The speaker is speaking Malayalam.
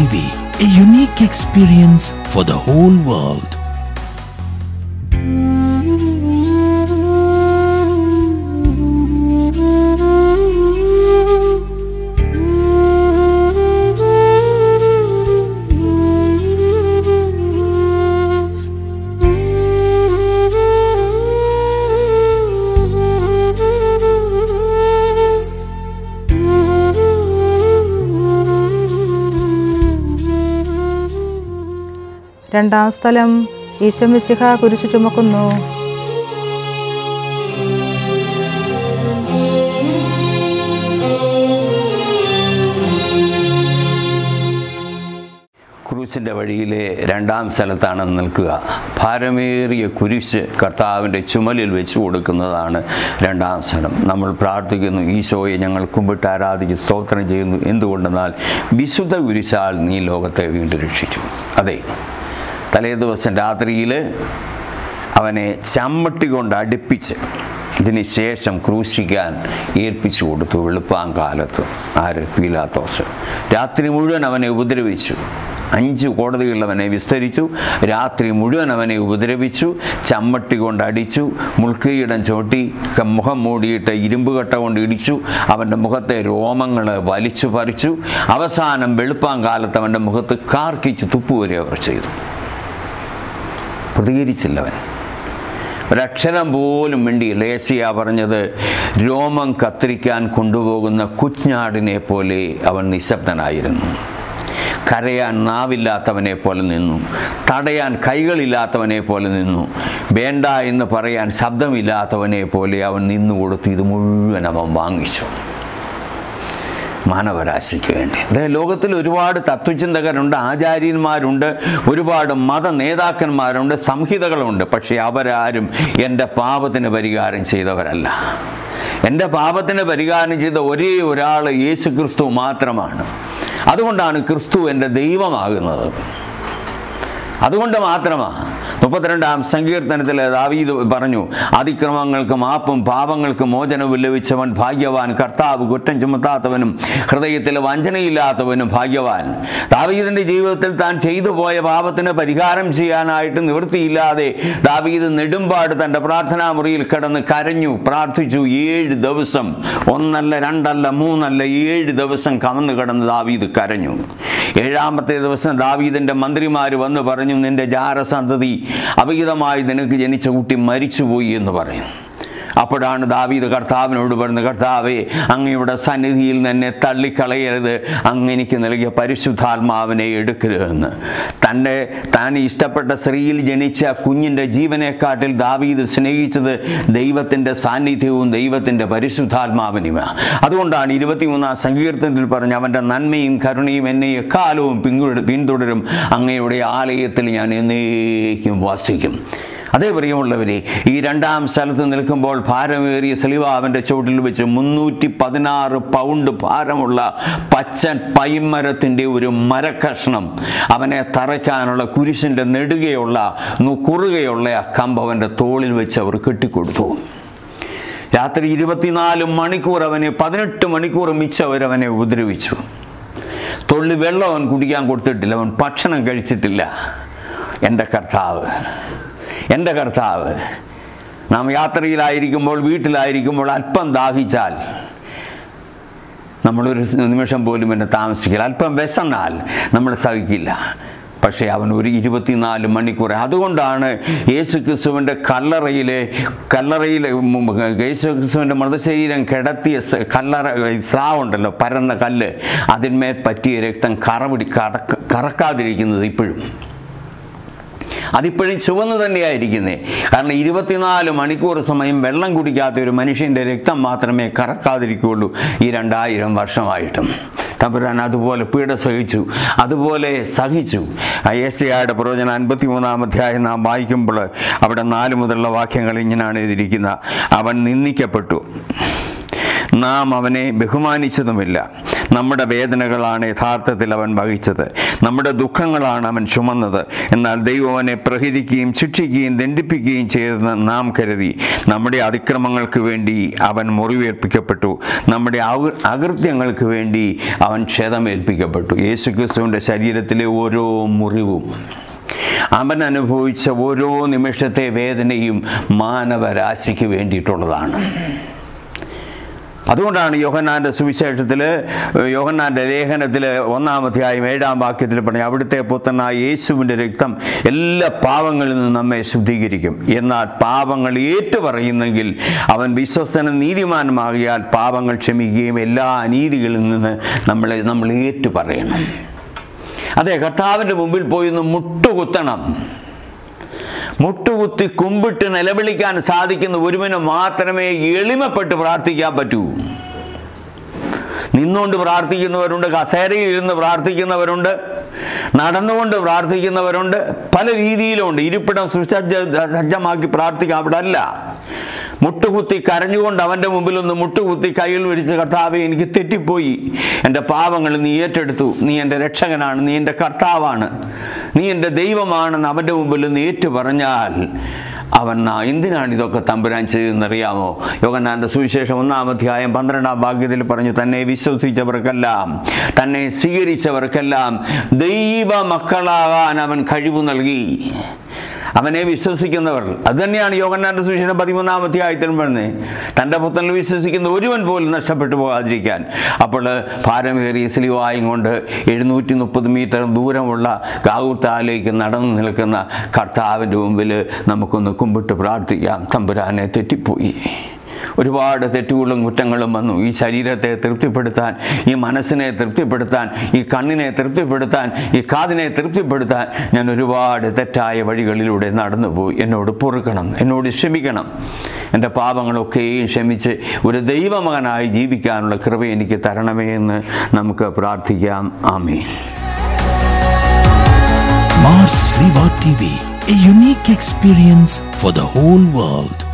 TV, a unique experience for the whole world. രണ്ടാം സ്ഥലം ഈശ്വമിശിഹ കുരിശു ചുമക്കുന്നു. ക്രൂസിന്റെ വഴിയിലെ രണ്ടാം സ്ഥലത്താണ് നിൽക്കുക. ഭാരമേറിയ കുരിശ് കർത്താവിന്റെ ചുമലിൽ വെച്ച് കൊടുക്കുന്നതാണ് രണ്ടാം സ്ഥലം. നമ്മൾ പ്രാർത്ഥിക്കുന്നു ഈശോയെ ഞങ്ങൾ കുമ്പിട്ട് ആരാധിച്ച് സ്തോത്രം ചെയ്യുന്നു. എന്തുകൊണ്ടെന്നാൽ വിശുദ്ധ കുരിശാൽ നീ ലോകത്തെ വീണ്ടും രക്ഷിച്ചു അതെ. തലേ ദിവസം രാത്രിയിൽ അവനെ ചമ്മട്ടി കൊണ്ട് അടുപ്പിച്ച് ഇതിനുശേഷം ക്രൂശിക്കാൻ ഏൽപ്പിച്ചു കൊടുത്തു വെളുപ്പാങ്കാലത്ത് ആര്? പീലാത്തോസ്. രാത്രി മുഴുവൻ അവനെ ഉപദ്രവിച്ചു. അഞ്ച് കോടതികളിൽ അവനെ വിസ്തരിച്ചു. രാത്രി മുഴുവൻ അവനെ ഉപദ്രവിച്ചു. ചമ്മട്ടി കൊണ്ട് അടിച്ചു. മുൾക്കിരീടം ചോട്ടി മുഖം മൂടിയിട്ട് ഇരുമ്പ് കട്ട കൊണ്ട് ഇടിച്ചു. അവന്റെ മുഖത്തെ രോമങ്ങൾ വലിച്ചു പറിച്ചു. അവസാനം വെളുപ്പാങ്കാലത്ത് അവന്റെ മുഖത്ത് കാർക്കിച്ച് തുപ്പുവരെ അവർ ചെയ്തു. പ്രതികരിച്ചില്ലവൻ. ഒരക്ഷരം പോലും വേണ്ടി ഏസിയ പറഞ്ഞത് രോമം കത്തിരിക്കാൻ കൊണ്ടുപോകുന്ന കുഞ്ഞാടിനെ പോലെ അവൻ നിശബ്ദനായിരുന്നു. കരയാൻ നാവില്ലാത്തവനെ പോലെ നിന്നു. തടയാൻ കൈകളില്ലാത്തവനെ പോലെ നിന്നു. വേണ്ട എന്ന് പറയാൻ ശബ്ദമില്ലാത്തവനെ പോലെ അവൻ നിന്നു കൊടുത്തു ഇത് മുഴുവൻ അവൻ വാങ്ങിച്ചു. മാനവരാശിക്ക് വേണ്ടി. ലോകത്തിൽ ഒരുപാട് തത്വചിന്തകരുണ്ട് ആചാര്യന്മാരുണ്ട് ഒരുപാട് മത നേതാക്കന്മാരുണ്ട് സംഹിതകളുണ്ട് പക്ഷേ അവരാരും എന്റെ പാപത്തിന് പരിഹാരം ചെയ്തവരല്ല. എന്റെ പാപത്തിന് പരിഹാരം ചെയ്ത ഒരേ ഒരാൾ യേശു ക്രിസ്തു മാത്രമാണ്. അതുകൊണ്ടാണ് ക്രിസ്തു എന്റെ ദൈവമാകുന്നത്. അതുകൊണ്ട് മാത്രമാണ് മുപ്പത്തിരണ്ടാം സങ്കീർത്തനത്തിൽ ദാവീദ് പറഞ്ഞു അതിക്രമങ്ങൾക്ക് മാപ്പും പാപങ്ങൾക്ക് മോചനവും ലഭിച്ചവൻ ഭാഗ്യവാൻ. കർത്താവ് കുറ്റം ചുമത്താത്തവനും ഹൃദയത്തിൽ വഞ്ചനയില്ലാത്തവനും ഭാഗ്യവാൻ. ദാവീദിന്റെ ജീവിതത്തിൽ താൻ ചെയ്തു പോയ പാപത്തിന് പരിഹാരം ചെയ്യാനായിട്ട് നിവൃത്തിയില്ലാതെ ദാവീദ് നെടുമ്പാട് തന്റെ പ്രാർത്ഥനാ മുറിയിൽ കിടന്ന് കരഞ്ഞു പ്രാർത്ഥിച്ചു ഏഴ് ദിവസം ഒന്നല്ല രണ്ടല്ല മൂന്നല്ല ഏഴ് ദിവസം കമന്നു കിടന്ന് ദാവീദ് കരഞ്ഞു. ഏഴാമത്തെ ദിവസം ദാവീദിന്റെ മന്ത്രിമാർ വന്ന് പറഞ്ഞു നിന്റെ ജാരസന്തതി അവിഹിതമായി നിനക്ക് ജനിച്ച കുട്ടി മരിച്ചുപോയി എന്ന് പറയും അപ്പോഴാണ് ദാവീദ് കർത്താവിനോട് പറയുന്നത് കർത്താവേ അങ്ങയുടെ സന്നിധിയിൽ തന്നെ തള്ളിക്കളയരുത്. അങ്ങനെക്ക് നൽകിയ പരിശുദ്ധാത്മാവിനെ എടുക്കരുതെന്ന് തന്റെ താൻ ഇഷ്ടപ്പെട്ട സ്ത്രീയിൽ ജനിച്ച കുഞ്ഞിന്റെ ജീവനെക്കാട്ടിൽ ദാവീദ് സ്നേഹിച്ചത് ദൈവത്തിന്റെ സാന്നിധ്യവും ദൈവത്തിന്റെ പരിശുദ്ധാത്മാവിനുമാണ് അതുകൊണ്ടാണ് ഇരുപത്തിമൂന്നാം സങ്കീർത്തനത്തിൽ പറഞ്ഞ അവന്റെ നന്മയും കരുണയും എന്നെ എക്കാലവും പിന്തുടരും. അങ്ങയുടെ ആലയത്തിൽ ഞാൻ എന്നേക്കും വസിക്കും. അതേ പ്രിയമുള്ളവരെ ഈ രണ്ടാം സ്ഥലത്ത് നിൽക്കുമ്പോൾ ഭാരമേറിയ സലിവാവിന്റെ ചുവട്ടിൽ വെച്ച് മുന്നൂറ്റി പതിനാറ് പൗണ്ട് ഭാരമുള്ള പച്ച പൈമരത്തിന്റെ ഒരു മരക്കഷ്ണം അവനെ തറയ്ക്കാനുള്ള കുരിശിന്റെ നെടുകയുള്ള കുറുകയുള്ള ആ കമ്പ് അവന്റെ തോളിൽ വെച്ച് അവർ കെട്ടിക്കൊടുത്തു. രാത്രി ഇരുപത്തിനാല് മണിക്കൂർ അവനെ പതിനെട്ട് മണിക്കൂർ മിച്ചവരവനെ ഉപദ്രവിച്ചു. തൊള്ളി വെള്ളം അവൻ കുടിക്കാൻ കൊടുത്തിട്ടില്ല അവൻ ഭക്ഷണം കഴിച്ചിട്ടില്ല. എന്റെ കർത്താവ് എന്റെ കർത്താവ് നാം യാത്രയിലായിരിക്കുമ്പോൾ വീട്ടിലായിരിക്കുമ്പോൾ അല്പം ദാഹിച്ചാൽ നമ്മളൊരു നിമിഷം പോലും എന്നെ താമസിക്കില്ല. അല്പം വിശന്നാൽ നമ്മൾ സഹിക്കില്ല. പക്ഷേ അവൻ ഒരു ഇരുപത്തിനാല് മണിക്കൂർ അതുകൊണ്ടാണ് യേശു ക്രിസ്തുവിന്റെ കല്ലറയിലെ കല്ലറയിലെ യേശു ക്രിസ്തുവിന്റെ മൃതശരീരം കിടത്തിയ കല്ലറ സ്ലാവുണ്ടല്ലോ പരന്ന കല്ല്. അതിന്മേൽ പറ്റിയ രക്തം കറപിടി കറക്ക കറക്കാതിരിക്കുന്നത് ഇപ്പോഴും. അതിപ്പോഴും ചുവന്ന് തന്നെയായിരിക്കുന്നേ. കാരണം ഇരുപത്തിനാല് മണിക്കൂർ സമയം വെള്ളം കുടിക്കാത്ത ഒരു മനുഷ്യന്റെ രക്തം മാത്രമേ കറക്കാതിരിക്കുകയുള്ളൂ ഈ രണ്ടായിരം വർഷമായിട്ടും. തമ്പുരാൻ അതുപോലെ പീഡ സഹിച്ചു അതുപോലെ സഹിച്ചു. യേശയായുടെ പ്രവചനം അൻപത്തി മൂന്നാം അധ്യായം നാം വായിക്കുമ്പോൾ അവിടെ നാല് മുതലുള്ള വാക്യങ്ങൾ ഇങ്ങനെയാണ് എഴുതിയിരിക്കുന്നത് അവൻ നിന്ദിക്കപ്പെട്ടു. നാം അവനെ ബഹുമാനിച്ചതുമില്ല. നമ്മുടെ വേദനകളാണ് യഥാർത്ഥത്തിൽ അവൻ വഹിച്ചത്. നമ്മുടെ ദുഃഖങ്ങളാണ് അവൻ ചുമന്നത്. എന്നാൽ ദൈവം അവനെ പ്രഹരിക്കുകയും ശിക്ഷിക്കുകയും ദണ്ഡിപ്പിക്കുകയും ചെയ്തെന്ന് നാം കരുതി. നമ്മുടെ അതിക്രമങ്ങൾക്ക് വേണ്ടി അവൻ മുറിവേൽപ്പിക്കപ്പെട്ടു. നമ്മുടെ അക- അകൃത്യങ്ങൾക്ക് വേണ്ടി അവൻ ക്ഷതമേൽപ്പിക്കപ്പെട്ടു. യേശുക്രിസ്തുവിന്റെ ശരീരത്തിലെ ഓരോ മുറിവും അവൻ അനുഭവിച്ച ഓരോ നിമിഷത്തെ വേദനയും മാനവരാശിക്ക് വേണ്ടിയിട്ടുള്ളതാണ്. അതുകൊണ്ടാണ് യോഹന്നാന്റെ സുവിശേഷത്തിൽ യോഹന്നാന്റെ ലേഖനത്തിൽ ഒന്നാമധ്യായം ഏഴാം വാക്യത്തിൽ പറഞ്ഞ അവിടുത്തെ പുത്രനായ യേശുവിന്റെ രക്തം എല്ലാ പാവങ്ങളിൽ നിന്നും നമ്മെ ശുദ്ധീകരിക്കും. എന്നാൽ പാവങ്ങൾ ഏറ്റുപറയുന്നെങ്കിൽ അവൻ വിശ്വസ്തനും നീതിമാനുമാകിയാൽ പാവങ്ങൾ ക്ഷമിക്കുകയും എല്ലാ അനീതികളിൽ നിന്ന് നമ്മളെ നമ്മൾ ഏറ്റുപറയണം. അതെ കർത്താവിന്റെ മുമ്പിൽ പോയി ഒന്ന് മുട്ടുകുത്തണം. മുട്ടുകുത്തി കുമ്പിട്ട് നിലവിളിക്കാൻ സാധിക്കുന്ന ഒരുവന് മാത്രമേ എളിമപ്പെട്ട് പ്രാർത്ഥിക്കാൻ പറ്റൂ. നിന്നുകൊണ്ട് പ്രാർത്ഥിക്കുന്നവരുണ്ട് കസേരയിൽ ഇരുന്ന് പ്രാർത്ഥിക്കുന്നവരുണ്ട് നടന്നുകൊണ്ട് പ്രാർത്ഥിക്കുന്നവരുണ്ട് പല രീതിയിലുണ്ട് ഇരിപ്പിടം സുസജ്ജ സജ്ജമാക്കി പ്രാർത്ഥിക്കുക അവിടെ അല്ല മുട്ടുകുത്തി കരഞ്ഞുകൊണ്ട് അവന്റെ മുമ്പിൽ ഒന്ന് മുട്ടുകുത്തി കയ്യിൽ വിരിച്ച് കർത്താവെ എനിക്ക് തെറ്റിപ്പോയി. എന്റെ പാവങ്ങൾ നീ ഏറ്റെടുത്തു. നീ എന്റെ രക്ഷകനാണ്. നീ എന്റെ കർത്താവാണ്. നീ എന്റെ ദൈവമാണെന്ന് അവന്റെ മുമ്പിൽ നീ ഏറ്റു പറഞ്ഞാൽ അവൻ എന്തിനാണ് ഇതൊക്കെ തമ്പുരാൻ ചെയ്തെന്നറിയാമോ യോഗനാന്റെ സുവിശേഷം ഒന്നാം അധ്യായം പന്ത്രണ്ടാം ഭാഗ്യത്തിൽ പറഞ്ഞു തന്നെ വിശ്വസിച്ചവർക്കെല്ലാം തന്നെ സ്വീകരിച്ചവർക്കെല്ലാം ദൈവ മക്കളാകാൻ അവൻ കഴിവ് നൽകി. അവനെ വിശ്വസിക്കുന്നവർ. അത് തന്നെയാണ് സുവിശേഷം പതിമൂന്നാം അധ്യായത്തിലും പറഞ്ഞത് തന്റെ പുത്രനിൽ വിശ്വസിക്കുന്ന ഒരുവൻ പോലും നഷ്ടപ്പെട്ടു പോകാതിരിക്കാൻ. അപ്പോൾ ഭാരമേറിയ സ്ലീവായും കൊണ്ട് എഴുന്നൂറ്റി മുപ്പത് മീറ്റർ ദൂരമുള്ള കാവൂർത്താലേക്ക് നടന്നു നിൽക്കുന്ന കർത്താവിന്റെ മുമ്പിൽ നമുക്കൊന്ന് കുമ്പിട്ട് പ്രാർത്ഥിക്കാം. തമ്പുരാനെ തെറ്റിപ്പോയി. ഒരുപാട് തെറ്റുകളും കുറ്റങ്ങളും വന്നു. ഈ ശരീരത്തെ തൃപ്തിപ്പെടുത്താൻ ഈ മനസ്സിനെ തൃപ്തിപ്പെടുത്താൻ ഈ കണ്ണിനെ തൃപ്തിപ്പെടുത്താൻ ഈ കാതിനെ തൃപ്തിപ്പെടുത്താൻ ഞാൻ ഒരുപാട് തെറ്റായ വഴികളിലൂടെ നടന്നുപോയി. എന്നോട് പൊറുക്കണം എന്നോട് ക്ഷമിക്കണം. എന്റെ പാപങ്ങളൊക്കെയും ക്ഷമിച്ച് ഒരു ദൈവമകനായി ജീവിക്കാനുള്ള കൃപ എനിക്ക് തരണമേ എന്ന് നമുക്ക് പ്രാർത്ഥിക്കാം. ആമേ Mars Riva TV, a unique experience for the whole world.